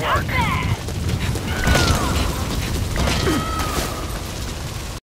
work.